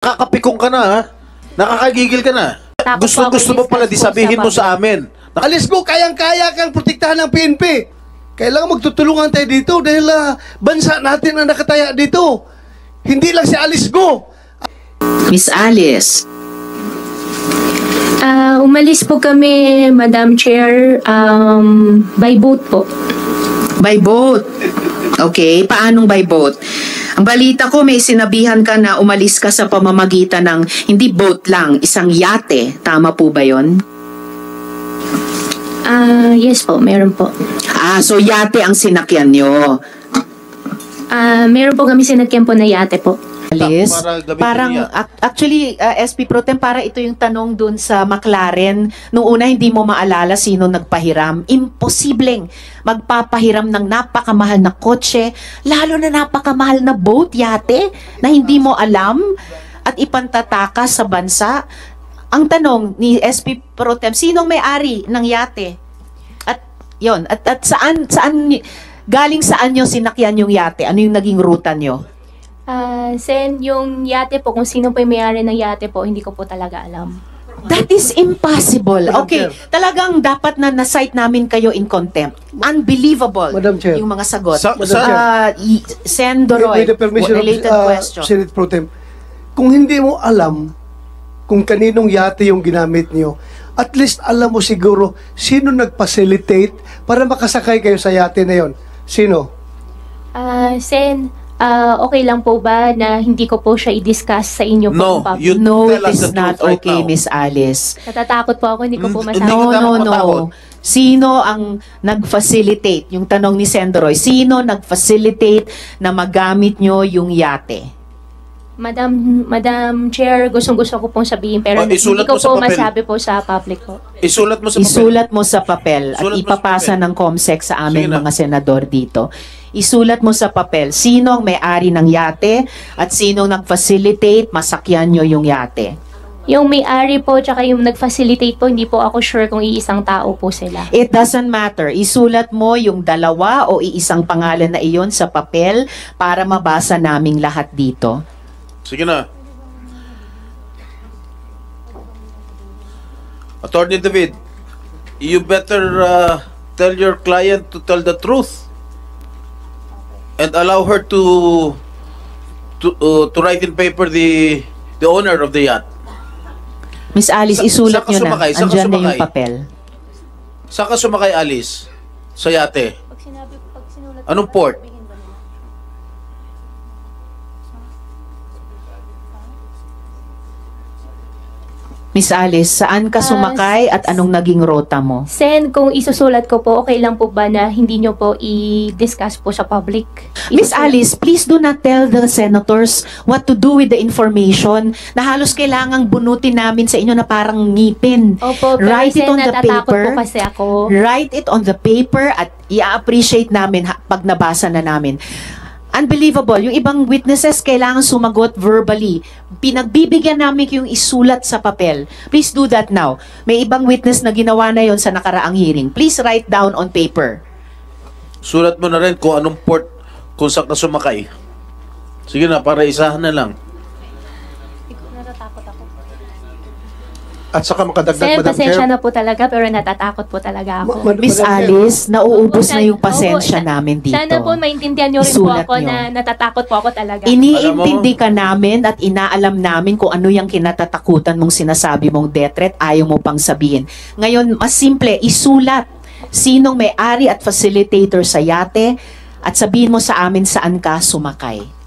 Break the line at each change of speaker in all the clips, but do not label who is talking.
Nakakapikong ka na, ha? Nakakagigil ka na.
Takot
Gusto
ako
gusto mo pala di
po
sabihin
sa
mo sa amin.
Alis mo, kayang-kaya kang protektahan ng PNP. Kailangan magtutulungan tayo dito dahil ah, bansa natin ang nakataya dito. Hindi lang si Alice Go.
Miss Alice,
Ah, umalis po kami, Madam Chair, um, by boat po.
by boat. Okay, paanong by boat? Balita ko may sinabihan ka na umalis ka sa pamamagitan ng hindi boat lang, isang yate. Tama po ba yon?
Ah, yes po, meron po.
Ah, so yate ang sinakyan nyo.
Ah, meron po kami sinagyan po na yate po.
Alice,
Para
parang ac- actually uh, SP Pro Tem para ito yung tanong dun sa McLaren. Nung una hindi mo maalala sino nagpahiram. Imposibleng magpapahiram ng napakamahal na kotse lalo na napakamahal na boat yate na hindi mo alam at ipantatakas sa bansa. Ang tanong ni SP Pro Tem sinong may-ari ng yate? At yon at, at saan saan galing saan nyo sinakyan yung yate? Ano yung naging ruta nyo
Ah, Sen, yung yate po, kung sino po yung may-ari ng yate po, hindi ko po talaga alam.
That is impossible.
Madam
Okay,
Chair.
talagang dapat na na-cite namin kayo in contempt. Unbelievable.
Madam Chair.
Yung mga sagot.
Sa-
Madam
sa-
Chair.
Uh, Sen Doroy,
With the permission of
related
uh,
question.
Senate Pro Tem. Kung hindi mo alam kung kaninong yate yung ginamit niyo, at least alam mo siguro sino nag-facilitate para makasakay kayo sa yate na yon. Sino?
Ah, Sen, ah, okay lang po ba na hindi ko po siya i-discuss sa inyo po?
No,
public?
you
no, it is not
right
okay. Miss Alice.
Natatakot po ako, hindi ko po
Hindi
masabi.
No, no, no. Sino ang nag-facilitate? Yung tanong ni Sendoroy, sino nag-facilitate na magamit nyo yung yate?
Madam, Madam Chair, gustong-gusto ko pong sabihin, pero
Oh,
hindi
isulat
ko po masabi po sa public po.
Isulat mo sa papel.
Isulat mo sa papel at ipapasa
papel.
ng COMSEC sa aming mga senador dito. Isulat mo sa papel sino ang may-ari ng yate at sino ang nag-facilitate masakyan nyo yung yate.
Yung may-ari po, tsaka yung nag-facilitate po, hindi po ako sure kung iisang tao po sila.
It doesn't matter. Isulat mo yung dalawa o iisang pangalan na iyon sa papel para mabasa naming lahat dito.
Sige na. Attorney David, you better uh, tell your client to tell the truth and allow her to to uh, to write in paper the the owner of the yacht.
Miss Alice,
Sa-
isulat nyo na. Andyan na yung
sumakay?
papel.
Saan ka sumakay, Alice? Sa yate? Anong port?
Miss Alice, saan ka
Ah,
sumakay at anong naging rota mo?
Sen, kung isusulat ko po, okay lang po ba na hindi nyo po i-discuss po sa public?
Miss
Isusulat-
Alice, please do not tell the senators what to do with the information na halos kailangang bunutin namin sa inyo na parang ngipin.
Opo, pero
Write it
Sen,
on the
natatakot
paper.
po kasi ako.
Write it on the paper at i-appreciate namin ha- pag nabasa na namin. Unbelievable. Yung ibang witnesses kailangan sumagot verbally. Pinagbibigyan namin yung isulat sa papel. Please do that now. May ibang witness na ginawa na yon sa nakaraang hearing. Please write down on paper.
Sulat mo na rin kung anong port kung saan ka sumakay. Sige na, para isahan na lang.
At saka makadagdag,
Sen,
Madam
pasensya
Chair.
na po talaga, pero natatakot po talaga ako.
Ma-
Miss
Chair.
Alice, nauubos
Opo,
na yung pasensya
opo, sa-
namin dito.
Sana po maintindihan nyo rin
Isulat
po ako
nyo.
na natatakot po ako talaga.
Iniintindi ka namin at inaalam namin kung ano yung kinatatakutan mong sinasabi mong death threat, ayaw mo pang sabihin. Ngayon, mas simple, isulat sinong may-ari at facilitator sa yate at sabihin mo sa amin saan ka sumakay.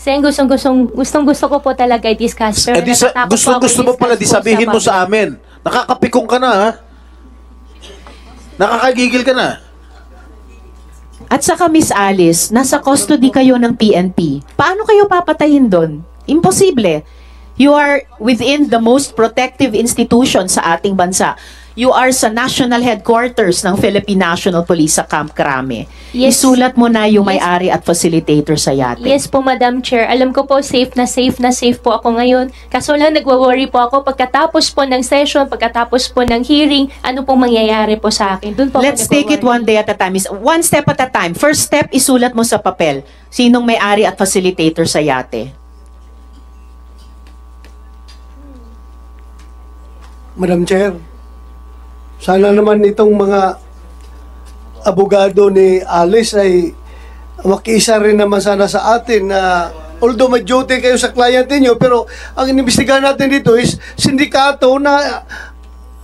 Sen, gustong, gustong, gustong gusto ko po talaga i-discuss. Pero
Eh di sa, gusto
po
gusto mo pala di sabihin mo sa amin. Nakakapikong ka na ha. Nakakagigil ka na.
At saka Miss Alice, nasa custody kayo ng PNP. Paano kayo papatayin doon? Imposible. You are within the most protective institution sa ating bansa. You are sa national headquarters ng Philippine National Police sa Camp Crame.
Yes.
Isulat mo na yung
Yes.
may-ari at facilitator sa yate.
Yes po, Madam Chair. Alam ko po, safe na safe na safe po ako ngayon. Kaso lang, nagwa-worry po ako pagkatapos po ng session, pagkatapos po ng hearing, ano pong mangyayari po sa akin. Doon po ako
Let's take it one day at a time. One step at a time. First step, isulat mo sa papel. Sinong may-ari at facilitator sa yate?
Madam Chair, sana naman itong mga abogado ni Alice ay makiisa rin naman sana sa atin na although may duty kayo sa client niyo pero ang inimbestigahan natin dito is sindikato na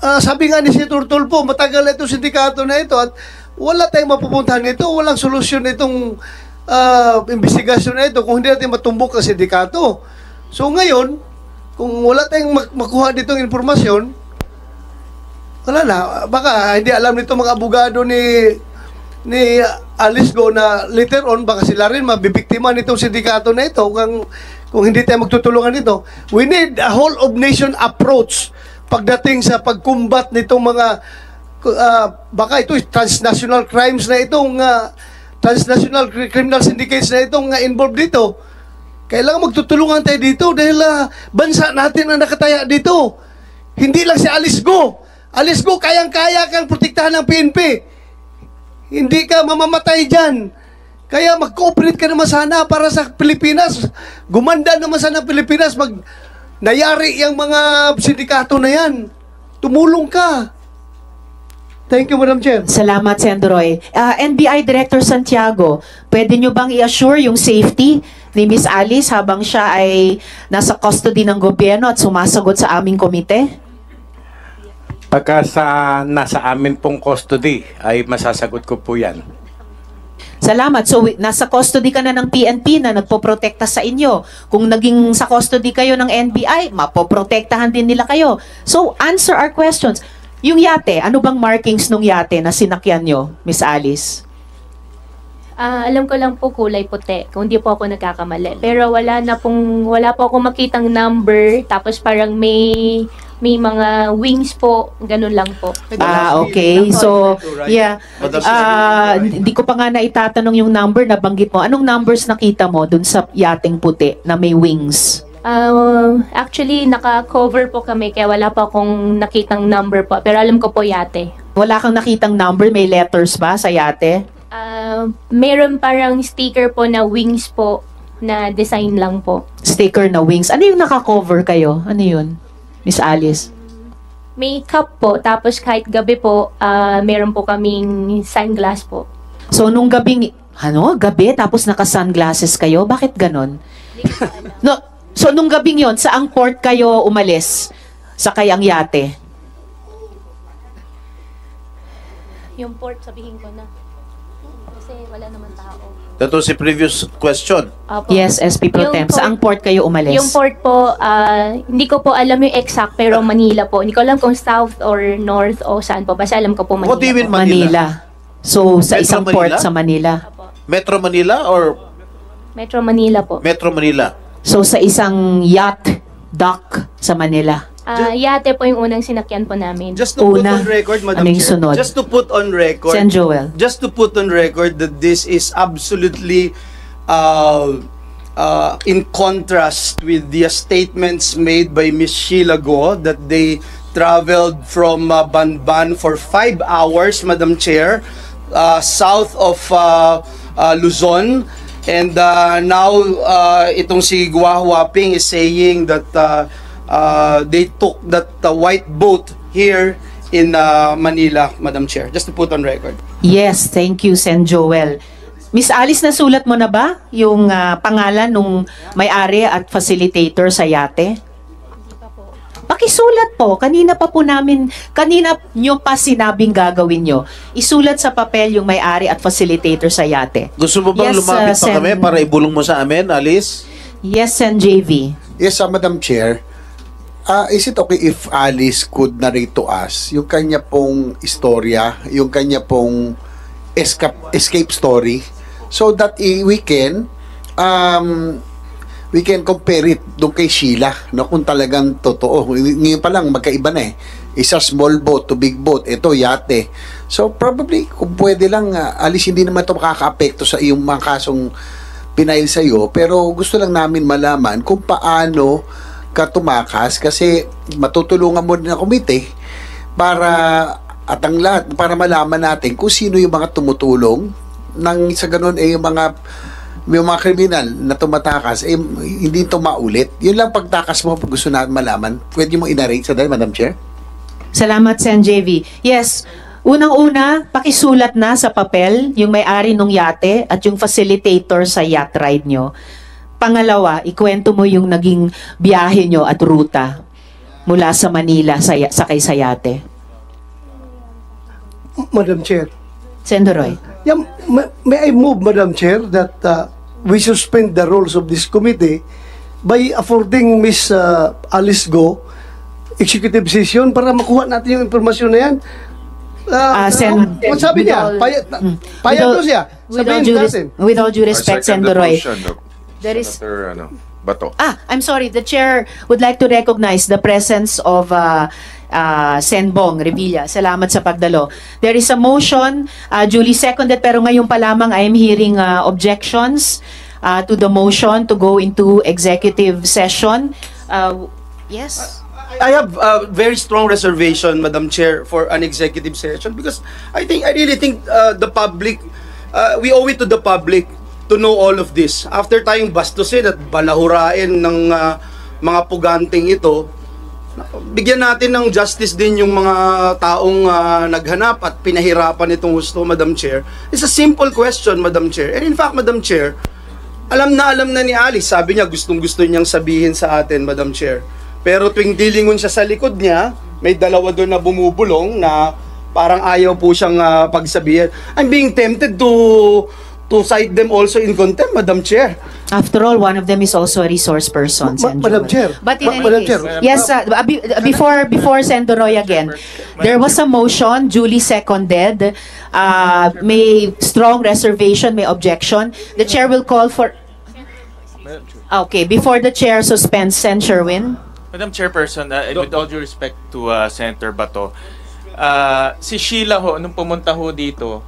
ah, sabi nga ni si Turtulpo, matagal itong sindikato na ito at wala tayong mapupuntahan nito, walang solusyon itong ah, investigasyon na ito kung hindi natin matumbok ang sindikato. So ngayon, kung wala tayong mak- makuha ditong informasyon, wala na. Baka hindi alam nito mga abogado ni ni Alice Go na later on baka sila rin mabibiktima nitong sindikato na ito kung, kung hindi tayo magtutulungan nito. We need a whole of nation approach pagdating sa pagkumbat nitong mga ah, baka ito transnational crimes na itong ah, transnational cri- criminal syndicates na itong ah, involved dito. Kailangan magtutulungan tayo dito dahil ah, bansa natin ang nakataya dito. Hindi lang si Alice Go. Alice Go, kayang-kaya kang protektahan ng PNP. Hindi ka mamamatay dyan. Kaya mag-cooperate ka naman sana para sa Pilipinas. Gumanda naman sana ang Pilipinas. Mag nayari yung mga sindikato na yan. Tumulong ka. Thank you, Madam Chair.
Salamat, Sendroy. Ah, NBI Director Santiago, pwede nyo bang i-assure yung safety ni Miss Alice habang siya ay nasa custody ng gobyerno at sumasagot sa aming komite?
Pagka sa nasa amin pong custody ay masasagot ko po yan.
Salamat. So, nasa custody ka na ng PNP na nagpoprotekta sa inyo. Kung naging sa custody kayo ng NBI, mapoprotektahan din nila kayo. So, answer our questions. Yung yate, ano bang markings nung yate na sinakyan nyo, Miss Alice?
Ah, alam ko lang po kulay puti, kung hindi po ako nagkakamali. Pero wala na pong, wala po ako makitang number, tapos parang may, may mga wings po, ganun lang po.
Ah, okay. So, yeah. Ah, hindi ko pa nga naitatanong yung number na banggit mo. Anong numbers nakita mo dun sa yating puti na may wings?
Ah, actually, naka-cover po kami, kaya wala pa akong nakitang number po. Pero alam ko po yate.
Wala kang nakitang number, may letters ba sa yate?
Ah, meron parang sticker po na wings po, na design lang po.
Sticker na wings. Ano yung naka-cover kayo? Ano yun? Miss Alice?
May cup po, tapos kahit gabi po, ah, meron po kaming sunglass po.
So, nung gabing, ano, gabi, tapos naka-sunglasses kayo? Bakit ganon? No, so, nung gabing yon saang port kayo umalis? Sa kayang yate?
Yung port, sabihin ko na. Kasi wala naman tao.
That was the previous question.
Apo.
Yes, SP Pro
Yung
Tem.
port-
Saang port kayo umalis?
Yung port po, ah, hindi ko po alam yung exact, pero Manila po. Hindi ko alam kung south or north o saan po. Basta alam ko po Manila
What do you mean
po.
Manila?
Manila. So, sa
Metro
isang port
Manila?
sa Manila.
Apo.
Metro Manila or
Metro Manila po.
Metro Manila?
So, sa isang yacht dock sa Manila.
Ah, yate po yung unang sinakyan po namin.
Just to put
Una.
on record, Madam
Ano yung
Chair.
sunod?
Just to put on record.
Sen Joel.
Just to put on record that this is absolutely uh, uh, in contrast with the statements made by Ms. Sheila Go that they traveled from uh, Banban for five hours, Madam Chair, uh, south of uh, uh, Luzon. And uh, now, uh, itong si Gua Huaping is saying that uh, uh, they took that uh, white boat here in uh, Manila, Madam Chair. Just to put on record.
Yes, thank you, Sen Joel. Miss Alice, nasulat mo na ba yung ah, pangalan nung may-ari at facilitator sa yate? Pakisulat po. Kanina pa po namin, kanina nyo pa sinabing gagawin nyo. Isulat sa papel yung may-ari at facilitator sa yate.
Gusto mo bang
Yes,
lumapit
uh,
pa kami
Sen-
para ibulong mo sa amin, Alice?
Yes, Sen JV.
Yes, uh, Madam Chair. Uh, is it okay if Alice could narrate to us yung kanya pong istorya, yung kanya pong escape, escape story so that we can um, we can compare it doon kay Sheila no kung talagang totoo. Ngayon pa lang magkaiba na eh. Isa small boat to big boat ito yate. So probably kung pwede lang uh, Alice hindi naman ito makaka-apekto sa iyong mga kasong pinail sa iyo pero gusto lang namin malaman kung paano ka tumakas kasi matutulungan mo din ang komite para at ang lahat para malaman natin kung sino yung mga tumutulong nang sa ganun eh yung mga yung mga kriminal na tumatakas eh hindi ito maulit yun lang pagtakas mo pag gusto natin malaman pwede mo inarate sa dahil Madam Chair
Salamat, Sen JV. Yes, unang-una, pakisulat na sa papel yung may-ari ng yate at yung facilitator sa yacht ride nyo. Pangalawa, ikwento mo yung naging biyahe nyo at ruta mula sa Manila sa, sa yate.
Madam Chair.
Sendoroy.
Yeah, ma- may I move, Madam Chair, that uh, we suspend the rules of this committee by affording Miss uh, Alice Go executive session para makuha natin yung informasyon na yan. Uh,
Ah, Sen-
what sabi
with
niya?
all-
Payat, payat
With
to
all-
siya.
With all,
Sabihin
due with all due respect,
the
Sendoroy.
motion
There is-
Senator ano, Bato.
Ah, I'm sorry. The chair would like to recognize the presence of uh, uh, Senbong Revilla. Salamat sa pagdalo. There is a motion, uh, duly seconded, pero ngayon pa lamang I am hearing uh, objections uh, to the motion to go into executive session. Uh, yes?
I have a very strong reservation, Madam Chair, for an executive session because I think I really think uh, the public, uh, we owe it to the public to know all of this. After tayong bastusin at balahurain ng uh, mga puganting ito, bigyan natin ng justice din yung mga taong uh, naghanap at pinahirapan itong gusto, Madam Chair. It's a simple question, Madam Chair. And in fact, Madam Chair, alam na alam na ni Alice, sabi niya gustong gusto niyang sabihin sa atin, Madam Chair. Pero tuwing dilingon siya sa likod niya, may dalawa doon na bumubulong na parang ayaw po siyang ah, pagsabihin. I'm being tempted to to cite them also in contempt, Madam Chair.
After all, one of them is also a resource person.
Ma-. Madam. Chair.
But in
Ma-
any
Madam
case,
Chair.
yes, uh, uh, be- uh, before before Sendoroy again, there was a motion duly seconded. Uh, may strong reservation, may objection. The chair will call for. Okay, before the chair suspends, Sen. Sherwin.
Madam Chairperson, uh, with all due respect to uh, Senator Bato, uh, si Sheila ho, nung pumunta ho dito,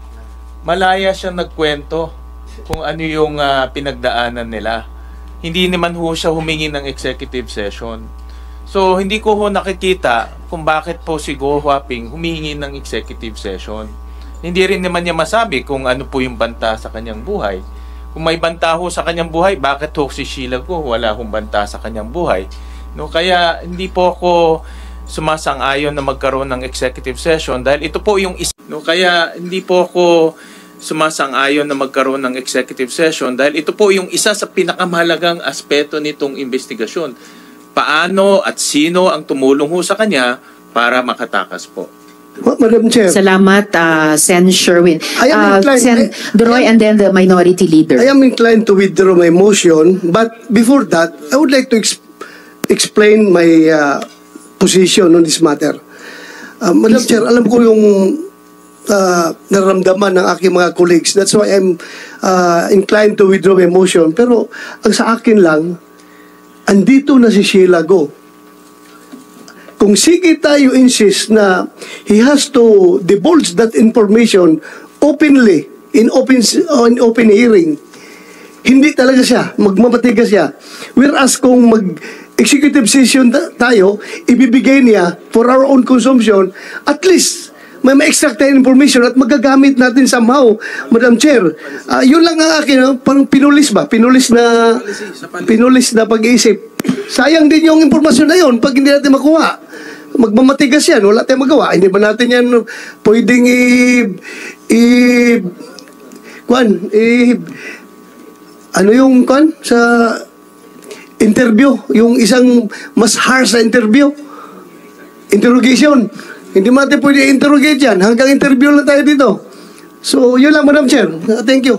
malaya siya nagkwento kung ano yung uh, pinagdaanan nila. Hindi naman ho siya humingi ng executive session. So, hindi ko ho nakikita kung bakit po si Go Huaping humingi ng executive session. Hindi rin naman niya masabi kung ano po yung banta sa kanyang buhay. Kung may banta ho sa kanyang buhay, bakit ho si Sheila ko wala hong banta sa kanyang buhay? No, kaya hindi po ako sumasang-ayon na magkaroon ng executive session dahil ito po yung is- no, kaya hindi po ako sumasang-ayon na magkaroon ng executive session dahil ito po yung isa sa pinakamahalagang aspeto nitong investigasyon. Paano at sino ang tumulong ho sa kanya para makatakas po.
Ma- Madam Chair.
Salamat, uh, Sen. Sherwin.
I am
Uh,
inclined-
Sen.
I-
Duroy and then the minority leader.
I am inclined to withdraw my motion, but before that, I would like to ex- explain my uh, position on this matter. Uh, Madam Chair, alam ko yung uh, nararamdaman ng aking mga colleagues. That's why I'm uh, inclined to withdraw my motion. Pero ang sa akin lang, andito na si Sheila Go. Kung sige tayo insist na he has to divulge that information openly in open on open hearing, hindi talaga siya, magmamatigas siya. Whereas kung mag executive session ta- tayo, ibibigay niya for our own consumption, at least may ma-extract tayong information at magagamit natin somehow, Madam Chair. Ah, yun lang ang akin, ah, parang pinulis ba? Pinulis na, pinulis na pag-iisip. Sayang din yung impormasyon na yun pag hindi natin makuha. Magmamatigas yan, wala tayong magawa. Hindi ba natin yan pwedeng i... i kwan, i... ano yung kwan sa interview, yung isang mas harsh na interview. Interrogation. Hindi mo natin pwede interrogate yan. Hanggang interview lang tayo dito. So, yun lang, Madam Chair. Thank you.